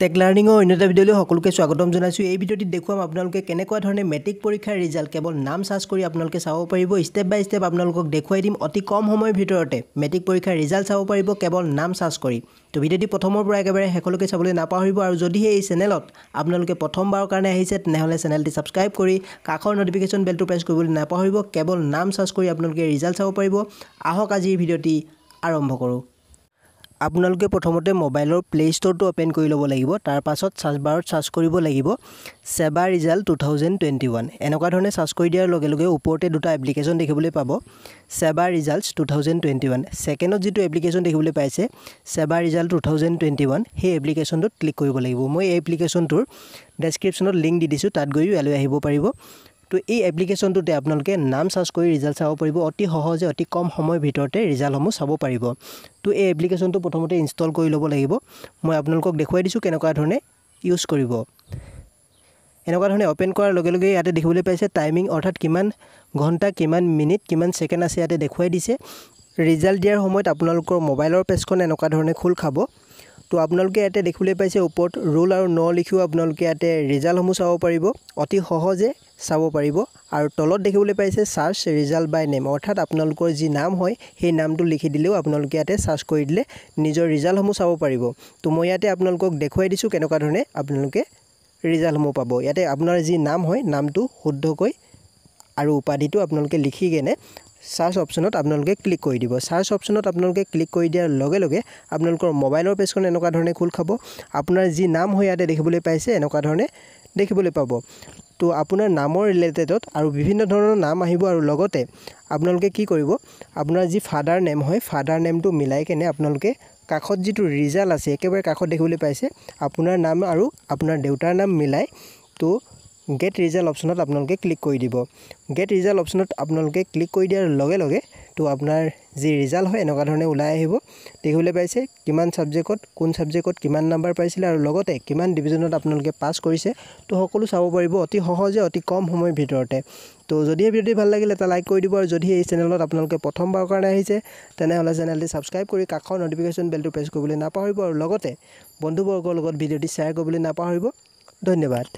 Tech লাৰ্ণিঙৰ অন্য এটা ভিডিঅ'লৈ সকলোকে স্বাগতম জনাইছোঁ। এই ভিডিঅ'টিত দেখুৱাম আপোনালোকে কেনেকুৱা ধৰণে মেট্ৰিক পৰীক্ষাৰ ৰিজাল্ট কেৱল নাম চাৰ্চ কৰি আপোনালোকে চাব পাৰিব। ষ্টেপ বাই ষ্টেপ আপোনালোকক দেখুৱাই দিম অতি কম সময়ৰ ভিতৰতে মেট্ৰিক পৰীক্ষাৰ ৰিজাল্ট চাব পাৰিব কেৱল নাম চাৰ্চ কৰি। তো ভিডিঅ'টি প্ৰথমৰ পৰা একেবাৰে শেষলৈকে চাবলৈ নাপাহৰিব আৰু যদিহে এই চেনেলত আপোনালোকে প্ৰথমবাৰৰ কাৰণে আহিছে তেনেহ'লে চেনেলটি ছাবস্ক্ৰাইব কৰি কাষৰ নটিফিকেশ্যন বেলটো প্ৰেছ কৰিবলৈ নাপাহৰিব। কেৱল নাম চাৰ্চ কৰি আপোনালোকে ৰিজাল্ট চাব পাৰিব। আহক আজি এই ভিডিঅ'টি আৰম্ভ কৰোঁ। আপোনালোকে প্ৰথমতে মোবাইলৰ প্লে' ষ্ট'ৰটো অ'পেন কৰি ল'ব লাগিব। তাৰ পাছত চাৰ্চ বাৰত চাৰ্চ কৰিব লাগিব SEBA result two thousand twenty one এনেকুৱা ধৰণে চাৰ্চ কৰি দিয়াৰ লগে লগে ওপৰতে দুটা এপ্লিকেশ্যন দেখিবলৈ পাব। SEBA results two thousand twenty one ছেকেণ্ডত যিটো এপ্লিকেশ্যন দেখিবলৈ পাইছে SEBA result two thousand twenty one সেই এপ্লিকেশ্যনটোত ক্লিক কৰিব লাগিব। মই এই এপ্লিকেশ্যনটোৰ ডেছক্ৰিপশ্যনত লিংক দি দিছোঁ তাত গৈও ইয়ালৈ আহিব পাৰিব। তো এই এপ্লিকেশ্যনটোতে আপোনালোকে নাম চাৰ্চ কৰি ৰিজাল্ট চাব পাৰিব। অতি সহজে অতি কম সময়ৰ ভিতৰতে ৰিজাল্টসমূহ চাব পাৰিব। তো এই এপ্লিকেশ্যনটো প্ৰথমতে ইনষ্টল কৰি ল'ব লাগিব। মই আপোনালোকক দেখুৱাই দিছোঁ কেনেকুৱা ধৰণে ইউজ কৰিব। এনেকুৱা ধৰণে অ'পেন কৰাৰ লগে লগে ইয়াতে দেখিবলৈ পাইছে টাইমিং অৰ্থাৎ কিমান ঘণ্টা কিমান মিনিট কিমান ছেকেণ্ড আছে ইয়াতে দেখুৱাই দিছে। ৰিজাল্ট দিয়াৰ সময়ত আপোনালোকৰ মোবাইলৰ পেজখন এনেকুৱা ধৰণে খোল খাব। তো আপোনালোকে ইয়াতে দেখিবলৈ পাইছে ওপৰত ৰোল আৰু ন লিখিও আপোনালোকে ইয়াতে ৰিজাল্টসমূহ চাব পাৰিব। অতি সহজে চাব পাৰিব। আৰু তলত দেখিবলৈ পাইছে চাৰ্চ ৰিজাল্ট বাই নেম অৰ্থাৎ আপোনালোকৰ যি নাম হয় সেই নামটো লিখি দিলেও আপোনালোকে ইয়াতে চাৰ্চ কৰি দিলে নিজৰ ৰিজাল্টসমূহ চাব পাৰিব। তো মই ইয়াতে আপোনালোকক দেখুৱাই দিছোঁ কেনেকুৱা ধৰণে আপোনালোকে ৰিজাল্টসমূহ পাব। ইয়াতে আপোনাৰ যি নাম হয় নামটো শুদ্ধকৈ আৰু উপাধিটো আপোনালোকে লিখি কেনে চাৰ্চ অপশ্যনত আপোনালোকে ক্লিক কৰি দিব। চাৰ্চ অপশ্যনত আপোনালোকে ক্লিক কৰি দিয়াৰ লগে লগে আপোনালোকৰ মোবাইলৰ পেজখন এনেকুৱা ধৰণে খোল খাব। আপোনাৰ যি নাম হয় ইয়াতে দেখিবলৈ পাইছে এনেকুৱা ধৰণে দেখিবলৈ পাব। তো আপোনাৰ নামৰ ৰিলেটেডত আৰু বিভিন্ন ধৰণৰ নাম আহিব আৰু লগতে আপোনালোকে কি কৰিব আপোনাৰ যি ফাদাৰ নেম হয় ফাদাৰ নেমটো মিলাই কেনে আপোনালোকে কাষত যিটো ৰিজাল্ট আছে একেবাৰে কাষত দেখিবলৈ পাইছে আপোনাৰ নাম আৰু আপোনাৰ দেউতাৰ নাম মিলাই তো গেট ৰিজাল্ট অপশ্যনত আপোনালোকে ক্লিক কৰি দিব। গেট ৰিজাল্ট অপশ্যনত আপোনালোকে ক্লিক কৰি দিয়াৰ লগে লগে তো আপোনাৰ যি ৰিজাল্ট হয় এনেকুৱা ধৰণে ওলাই আহিব। দেখিবলৈ পাইছে কিমান ছাবজেক্টত কোন ছাবজেক্টত কিমান নাম্বাৰ পাইছিলে আৰু লগতে কিমান ডিভিজনত আপোনালোকে পাছ কৰিছে। তো সকলো চাব পাৰিব অতি সহজে অতি কম সময়ৰ ভিতৰতে। তো যদিহে ভিডিঅ'টি ভাল লাগিলে এটা লাইক কৰি দিব আৰু যদি এই চেনেলত আপোনালোকে প্ৰথমবাৰৰ কাৰণে আহিছে তেনেহ'লে চেনেলটি ছাবস্ক্ৰাইব কৰি কাষৰ নটিফিকেশ্যন বেলটো প্ৰেছ কৰিবলৈ নাপাহৰিব আৰু লগতে বন্ধুবৰ্গৰ লগত ভিডিঅ'টি শ্বেয়াৰ কৰিবলৈ নাপাহৰিব। ধন্যবাদ।